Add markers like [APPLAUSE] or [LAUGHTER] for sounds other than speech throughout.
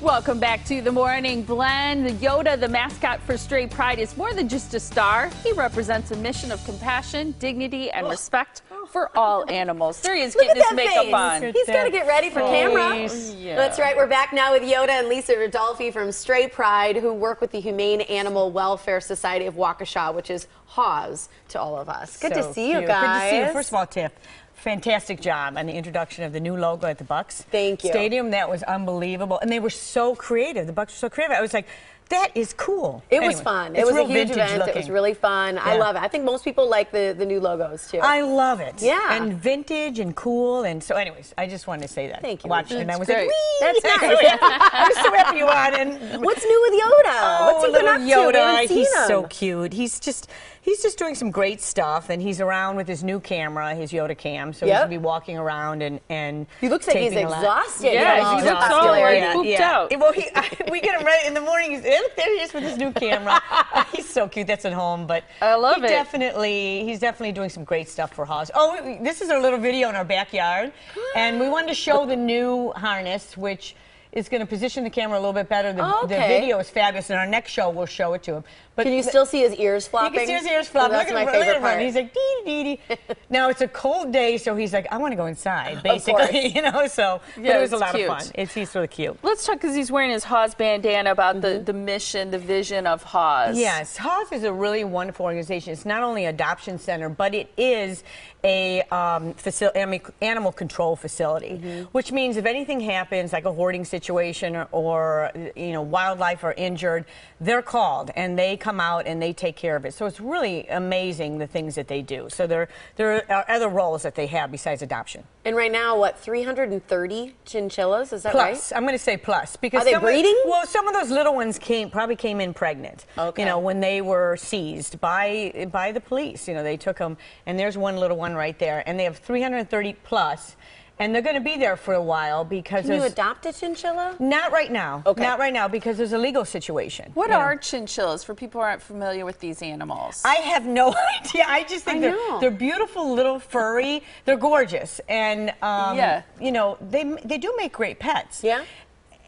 Welcome back to the Morning Blend. Yoda, the mascot for Stray Pride, is more than just a star. He represents a mission of compassion, dignity, and oh. respect for all animals. There he is Look getting his makeup face. on. He's got to get ready for camera. Oh, yeah. That's right. We're back now with Yoda and Lisa Rodolfi from Stray Pride, who work with the Humane Animal Welfare Society of Waukesha, which is HAWS to all of us. Good to see you cute. guys. Good to see you. First of all, Tiff, fantastic job on the introduction of the new logo at the Bucks Thank you. Stadium. That was unbelievable, and they were so creative. The Bucks were so creative. I was like, that is cool. It was fun. It was a huge event. It was really fun. I love it. I think most people like the, the new logos too. I love it. Yeah. And vintage and cool. And so, anyways, I just wanted to say that. Thank you, I watched it and I was That's like. Wee! That's nice. so happy. I was so happy you on. And [LAUGHS] What's new with Yoda? Oh, What's he been up Yoda, seen he's him. so cute. He's just he's just doing some great stuff, and he's around with his new camera, his Yoda cam. So he's Yep. gonna be walking around and and. He looks like he's taping a lot. exhausted. Yeah, from all he looks all popularity. like pooped out. Well, he, we get him right in the morning. He's, look, there he is with his new camera. [LAUGHS] he's so cute. That's at home, but I love he it. Definitely, he's definitely doing some great stuff for HAWS. Oh, this is our little video in our backyard, and we wanted to show the new harness, which is going to position the camera a little bit better. The, Oh, the video is fabulous. and our next show, we'll show it to him. But Can you still see his ears you flopping? can see his ears flopping. That's Look my favorite look at him. part. He's like dee dee dee. [LAUGHS] now it's a cold day, so he's like, I want to go inside, basically, [LAUGHS] you know. So, but Yeah, it was a lot cute. of fun. It's he's really cute. Let's talk because he's wearing his HAWS bandana about the, the mission, the vision of HAWS. Yes, HAWS is a really wonderful organization. It's not only an adoption center, but it is a um, facil- ami- animal control facility, which means if anything happens, like a hoarding situation or, or you know wildlife are injured, they're called and they come out and they take care of it. So it's really amazing the things that they do. So there there are other roles that they have besides adoption. And right now, what, 330 chinchillas? Is that Plus, right? I'm going to say plus because Are they some of- breeding? well, some of those little ones came probably came in pregnant. Okay. You know, when they were seized by by the police. You know, they took them, and there's one little one right there, and they have 330 plus, and they're going to be there for a while because Can you there's adopt a chinchilla? not right now. Okay. Not right now because there's a legal situation. What you know. are chinchillas for people who aren't familiar with these animals? I have no [LAUGHS] idea. I just think I they're, they're beautiful, little furry. They're gorgeous, and um, Yeah. you know they they do make great pets. Yeah?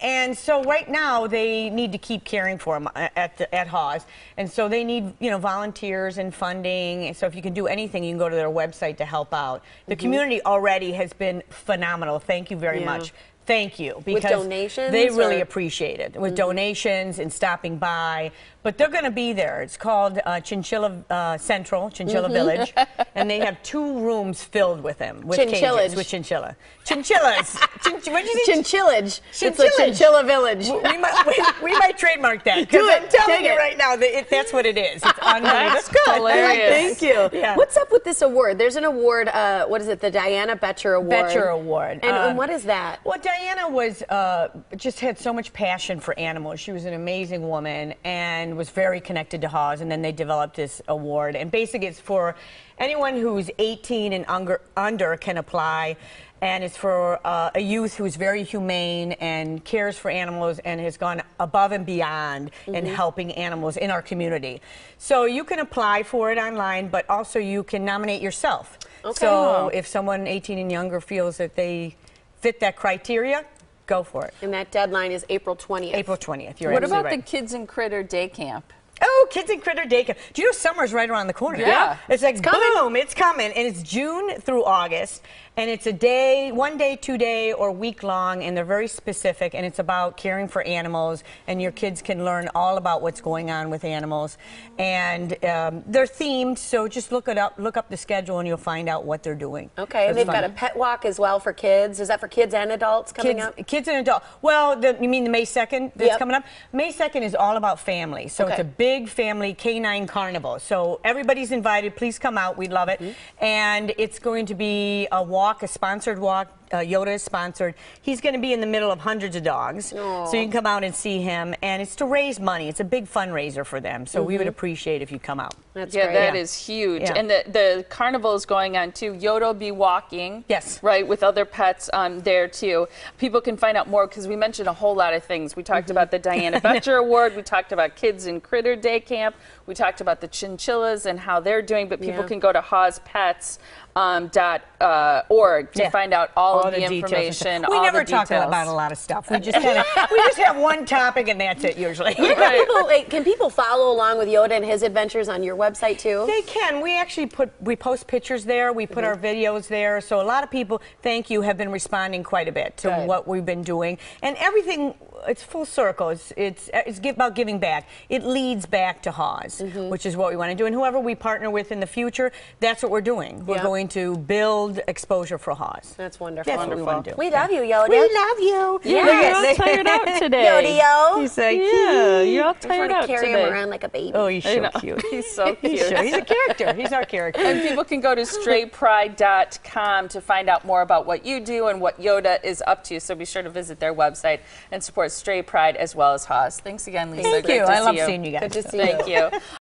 And so right now they need to keep caring for them uh, at the, at HAWS, and so they need you know volunteers and funding. And so if you can do anything, you can go to their website to help out. The mm-hmm. community already has been phenomenal. Thank you very. Yeah. much. Thank you because donations, they really or- appreciate it with donations and stopping by. But they're going to be there. It's called uh, Chinchilla uh, Central, Chinchilla Mm-hmm. Village, [LAUGHS] and they have two rooms filled with them with Chinchillage. cages with chinchilla. Chinchillas. Chin, what did you say? Chinchillage. It's a chinchilla village. we, might, we, we might trademark that. Do it. I'm telling Take you it. right now that it, that's what it is. It's unbelievable. That's That's good. hilarious. Thank you. Yeah. What's up with this award? There's an award. Uh, what is it? The Diana Betcher Award. Betcher Award. And, Um, and what is that? Well, Diana was uh, just had so much passion for animals. She was an amazing woman and was very connected to HAWS. And then they developed this award. And basically, it's for anyone who's 18 and under, under can apply. And it's for uh, a youth who's very humane and cares for animals and has gone above and beyond in Mm-hmm. helping animals in our community. So you can apply for it online, but also you can nominate yourself. Okay. So if someone 18 and younger feels that they fit that criteria, go for it. And that deadline is April 20th. April 20th. You're what about right. the Kids and Critter Day Camp? Oh, Kids and Critter Day Camp. Do you know summer's right around the corner? Yeah. It's like coming. boom, it's coming. And it's June through August. And it's a day, one day, two day, or week long. And they're very specific. And it's about caring for animals. And your kids can learn all about what's going on with animals. And um, they're themed. So just look it up, look up the schedule, and you'll find out what they're doing. Okay, and they've fun. got a pet walk as well for kids. Is that for kids and adults coming kids, up? kids and adults. Well, the, you mean the May 2nd that's Yep. coming up? May 2nd is all about family. So it's a big family canine carnival. So everybody's invited. Please come out. We'd love it. Mm-hmm. And it's going to be a walk, a sponsored walk. Uh, Yoda is sponsored. He's going to be in the middle of hundreds of dogs. So you can come out and see him. And it's to raise money. It's a big fundraiser for them. So we would appreciate if you come out. That's yeah, great. that Yeah. is huge. Yeah. And the, the carnival is going on too. Yoda will be walking. Yes. Right, with other pets um, there too. People can find out more because we mentioned a whole lot of things. We talked about the Diana [LAUGHS] Betcher Award. We talked about Kids in Critter Day Camp. We talked about the chinchillas and how they're doing. But people Yeah. can go to hawspets.org um, dot, uh, org to Yeah. find out all, all, the, details information. We all never the talk details. about a lot of stuff. We just [LAUGHS] kind of we just have one topic and that's it usually. Can people, wait, can people follow along with Yoda and his adventures on your website too? They can. We actually put we post pictures there. We put our mhm. videos there. So a lot of people, thank you, have been responding quite a bit to Good. what we've been doing, and everything. It's full circle. It's it's, it's gi- about giving back. It leads back to Haws, mm-hmm. which is what we want to do. And whoever we partner with in the future, that's what we're doing. We're Yeah. going to build exposure for Haws. That's wonderful. That's what we want to do. We love you, Yoda. We love you. Yeah, Yes. you're all tired out [LAUGHS] today. Yoda-yo. He's like, Yeah, mm-hmm. you're all I just tired want out to carry today. him around like a baby. oh, he's so cute. [LAUGHS] He's so cute. He's, sure. he's a character. He's our character. And people can go to straypride.com to find out more about what you do and what Yoda is up to. So be sure to visit their website and support Stray Pride as well as HAWS. Thanks again, Lisa. Thank Great you. I see love you. seeing you guys. Good to see Thank you.